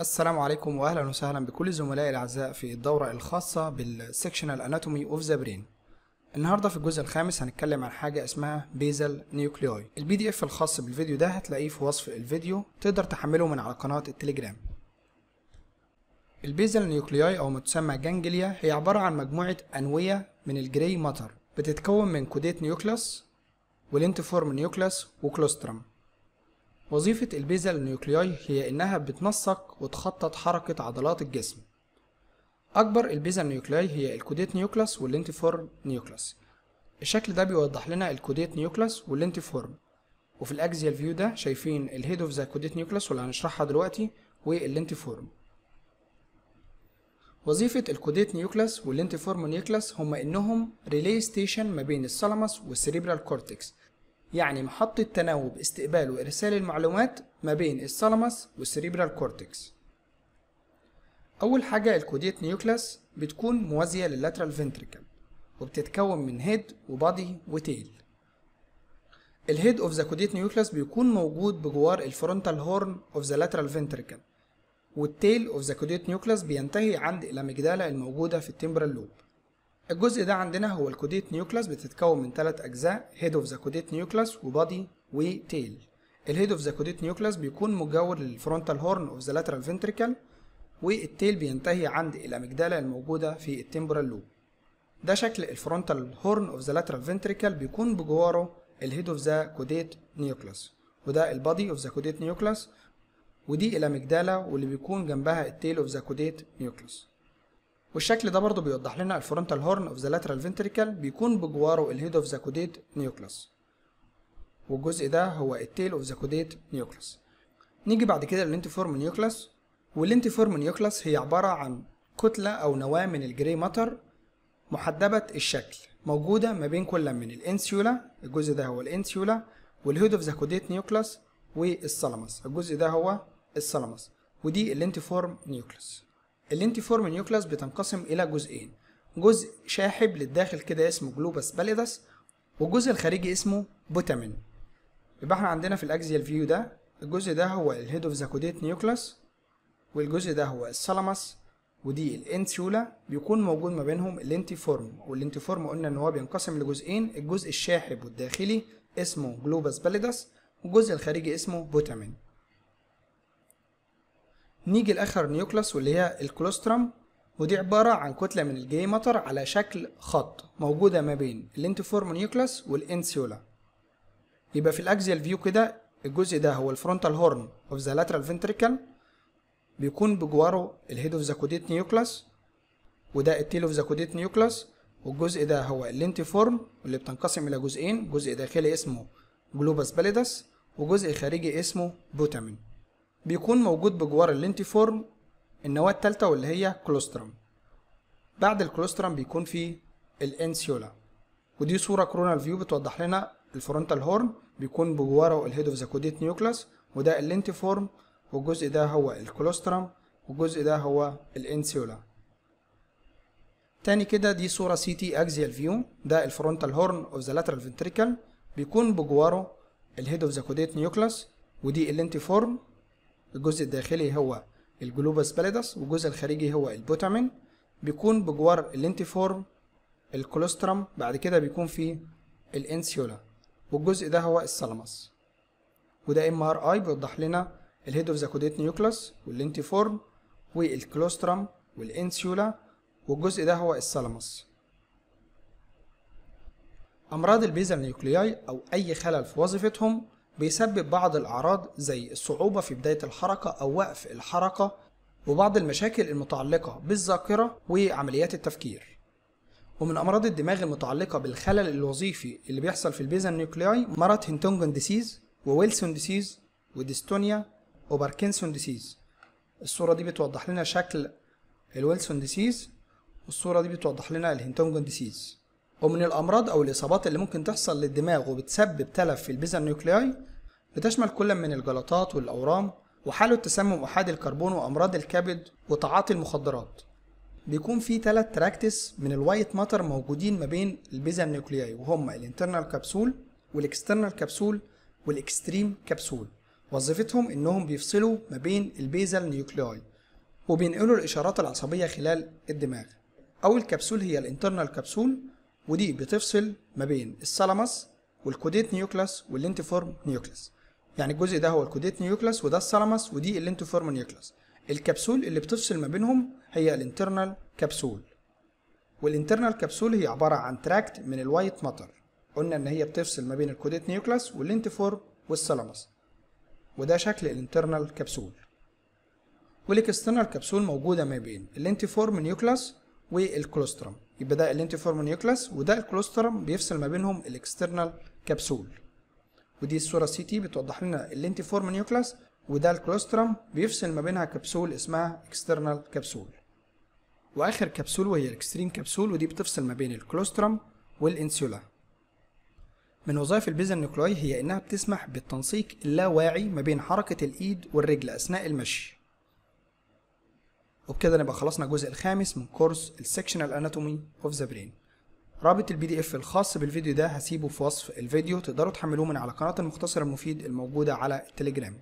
السلام عليكم واهلا وسهلا بكل زملائي الأعزاء في الدورة الخاصة بال sectional anatomy of the brain النهارده في الجزء الخامس هنتكلم عن حاجة اسمها basal nuclei ال PDF الخاص بالفيديو ده هتلاقيه في وصف الفيديو تقدر تحمله من على قناة التليجرام. ال basal nuclei أو ما تسمى ganglia هي عبارة عن مجموعة أنوية من ال gray matter بتتكون من caudate nucleus وال lentiform nucleus و claustrum. وظيفة ال basal nuclei هي إنها بتنسق وتخطط حركة عضلات الجسم. أكبر ال basal nuclei هي ال caudate nucleus وال lentiform nucleus. الشكل ده بيوضح لنا ال caudate nucleus وال lentiform. وفي ال axial view ده شايفين ال head of the caudate nucleus واللي هنشرحها دلوقتي وال lentiform. وظيفة ال caudate nucleus وال lentiform nucleus هما إنهم relay station ما بين ال thalamus وال cerebral cortex يعني محطة تناوب استقبال وإرسال المعلومات ما بين ال thalamus وال cerebral cortex. أول حاجة ال caudate nucleus بتكون موازية لل lateral ventricle وبتتكون من head و body و tail ال head of the caudate nucleus بيكون موجود بجوار ال frontal horn of the lateral ventricle وال tail of the caudate nucleus بينتهي عند ال amygdala الموجودة في ال temporal lobe الجزء ده عندنا هو ال caudate nucleus بتتكون من ثلاث أجزاء head of the caudate nucleus و body و tail ال head of the caudate nucleus بيكون مجاور لل frontal horn of the lateral ventricle وال tail بينتهي عند ال amygdala الموجودة في ال temporal lobe ده شكل ال frontal horn of the lateral ventricle بيكون بجواره ال head of the caudate nucleus وده ال body of the caudate nucleus ودي ال amygdala واللي بيكون جنبها ال tail of the caudate nucleus والشكل ده برضو بيوضح لنا ال frontal horn of the lateral ventricle بيكون بجواره ال head of the caudate nucleus والجزء ده هو ال tail of the caudate nucleus نيجي بعد كده لل lentiform nucleus وال lentiform nucleus هي عبارة عن كتلة أو نواة من ال gray matter محدبة الشكل موجودة ما بين كل من ال insula الجزء ده هو ال insula وال head of the caudate nucleus وال thalamus الجزء ده هو ال thalamus ودي ال lentiform nucleus ال lentiform nucleus بتنقسم إلى جزئين. جزء شاحب للداخل كده اسمه globus pallidus والجزء الخارجي اسمه putamen. يبقى إحنا عندنا في ال axial view ده الجزء ده هو ال head of the caudate nucleus والجزء ده هو ال thalamus ودي ال insula بيكون موجود ما بينهم ال lentiform وال lentiform قلنا إن هو بينقسم لجزئين الجزء الشاحب والداخلي اسمه globus pallidus والجزء الخارجي اسمه putamen. نيجي لآخر nucleus واللي هي ال claustrum ودي عبارة عن كتلة من ال gray matter على شكل خط موجودة ما بين ال lentiform nucleus وال insula. يبقى في ال axial view كده الجزء ده هو ال frontal horn of the lateral ventricle بيكون بجواره ال head of the caudate nucleus وده ال tail of the caudate nucleus والجزء ده هو ال lentiform واللي بتنقسم إلى جزئين جزء داخلي اسمه globus pallidus وجزء خارجي اسمه putamen بيكون موجود بجوار ال lentiform النواة التالتة واللي هي claustrum بعد ال claustrum بيكون في ال insula. ودي صورة coronal view بتوضح لنا ال frontal horn بيكون بجواره ال head of the caudate nucleus وده ال lentiform والجزء ده هو ال claustrum والجزء ده هو ال insula. تاني كده دي صورة CT axial view ده ال frontal horn of the lateral ventricle بيكون بجواره ال head of the caudate nucleus ودي ال lentiform الجزء الداخلي هو ال globus pallidus والجزء الخارجي هو ال putamen. بيكون بجوار ال lentiform ال claustrum بعد كده بيكون فيه ال insula. والجزء ده هو ال thalamus وده MRI بيوضح لنا الهيد اوف ذا كوديت نيوكلاس والانتيفورم والكلوسترم والانسيولا والجزء ده هو ال thalamus أمراض ال basal nuclei أو أي خلل في وظيفتهم بيسبب بعض الأعراض زي الصعوبة في بداية الحركة أو وقف الحركة وبعض المشاكل المتعلقة بالذاكرة وعمليات التفكير. ومن أمراض الدماغ المتعلقة بالخلل الوظيفي اللي بيحصل في ال basal nuclei مرض Huntington disease و Wilson disease و dystonia و Parkinson disease. الصورة دي بتوضح لنا شكل ال Wilson disease والصورة دي بتوضح لنا ال Huntington disease. ومن الأمراض أو الإصابات اللي ممكن تحصل للدماغ وبتسبب تلف في ال basal nuclei بتشمل كل من الجلطات والأورام وحالة تسمم أحادي الكربون وأمراض الكبد وتعاطي المخدرات. بيكون في ثلاث tracts من ال white matter موجودين ما بين ال basal nuclei وهم ال internal capsule وال external capsule وال extreme capsule وظيفتهم إنهم بيفصلوا ما بين ال basal nuclei وبينقلوا الإشارات العصبية خلال الدماغ. أول كبسول هي ال internal capsule ودي بتفصل ما بين ال thalamus وال caudate nucleus وال lentiform nucleus يعني الجزء ده هو ال caudate nucleus وده ال thalamus ودي ال lentiform nucleus ال capsule اللي بتفصل ما بينهم هي ال internal capsule. وال internal capsule هي عبارة عن tract من ال white matter. قلنا إن هي بتفصل ما بين ال caudate nucleus وال lentiform وال thalamus وده شكل ال internal capsule. وال external capsule موجودة ما بين ال lentiform nucleus وال claustrum يبقى ده ال lentiform nucleus وده ال claustrum بيفصل ما بينهم ال external capsule ودي الصورة CT بتوضح لنا ال lentiform nucleus وده ال claustrum بيفصل ما بينها كبسول اسمها external capsule وآخر كبسول وهي ال extreme capsule ودي بتفصل ما بين ال claustrum وال insula. من وظائف ال basal nuclei هي إنها بتسمح بالتنسيق اللاواعي ما بين حركة الإيد والرجل أثناء المشي. وبكده نبقى خلصنا الجزء الخامس من كورس ال sectional anatomy of the brain رابط ال PDF الخاص بالفيديو ده هسيبه في وصف الفيديو تقدروا تحملوه من على قناة المختصر المفيد الموجودة على التليجرام.